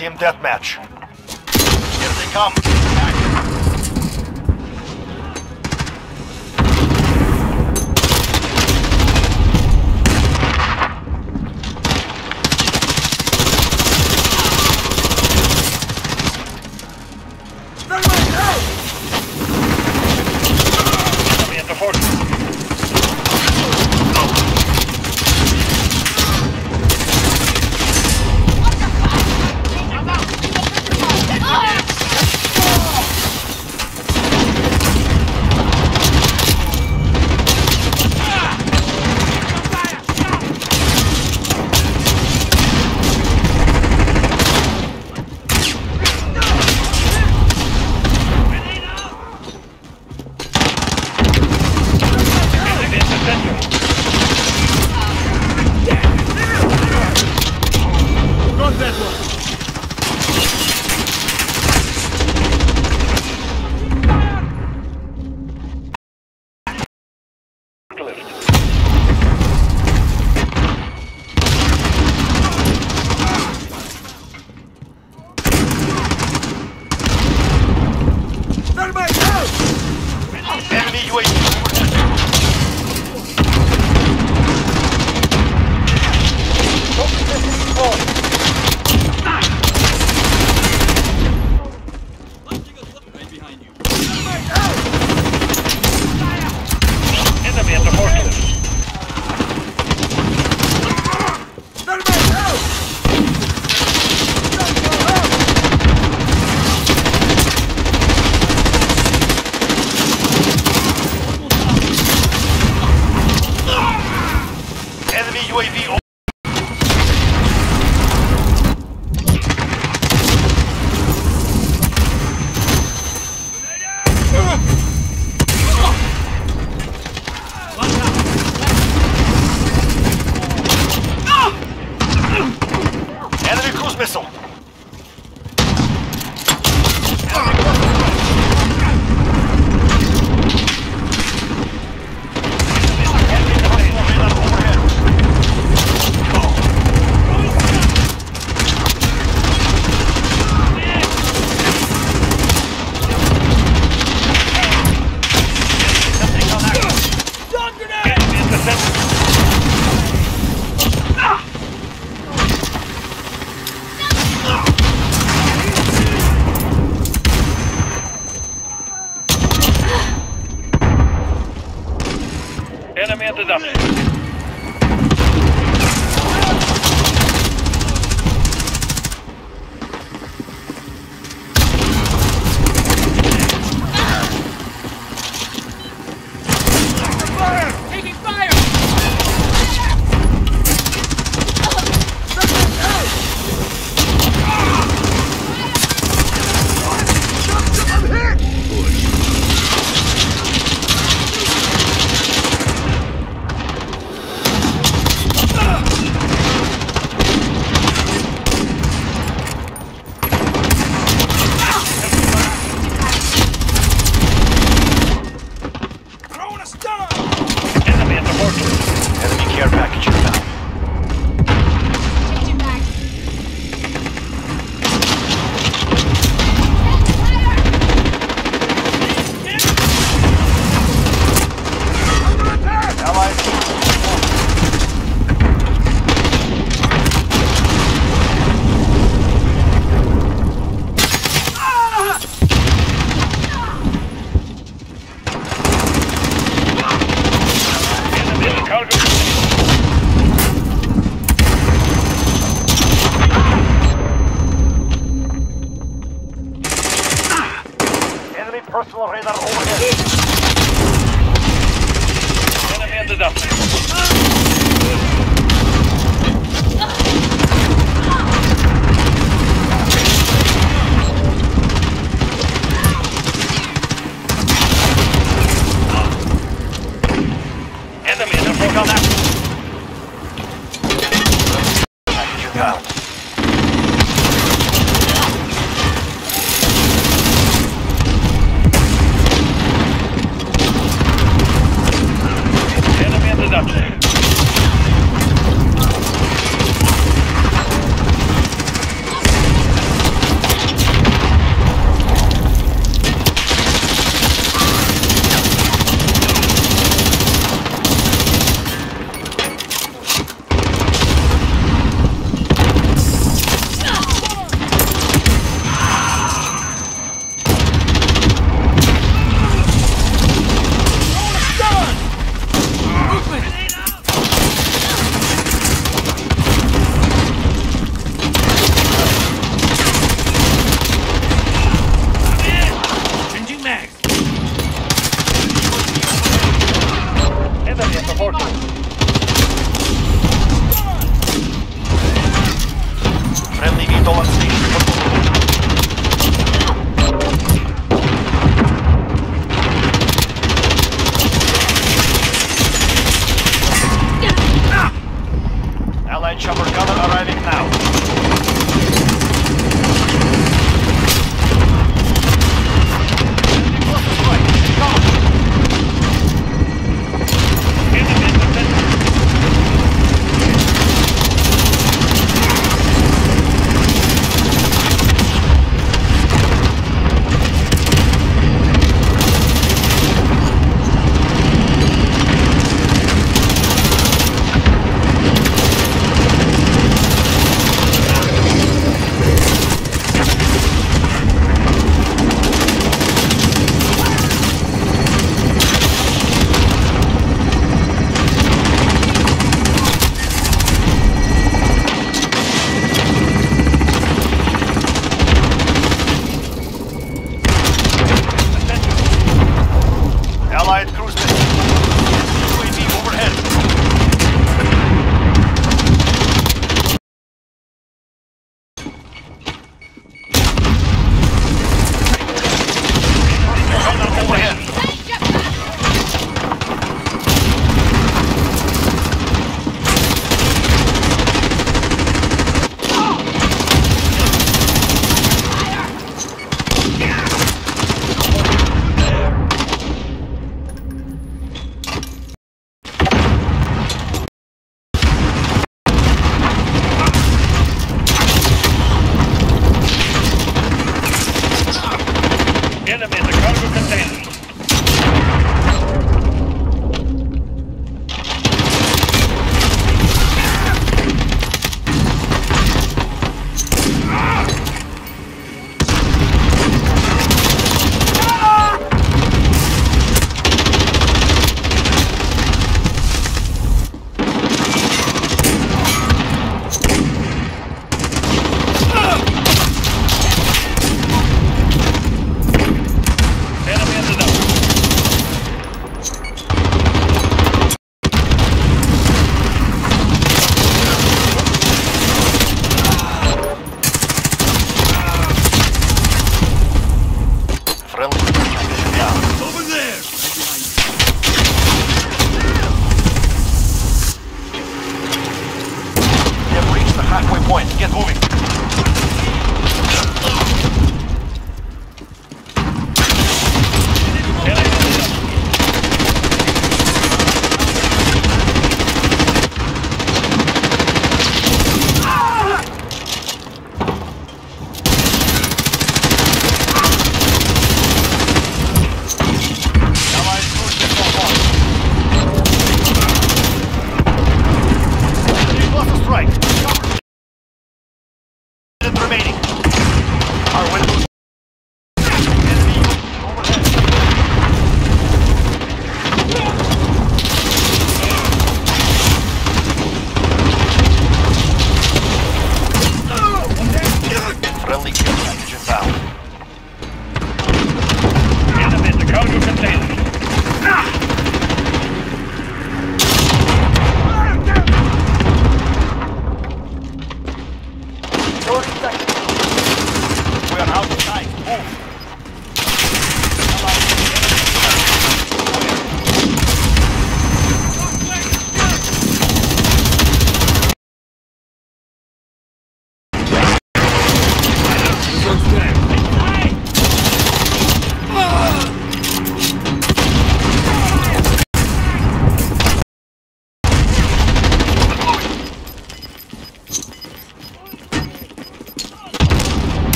Team deathmatch. Here they come. Гаал! Point. Get moving.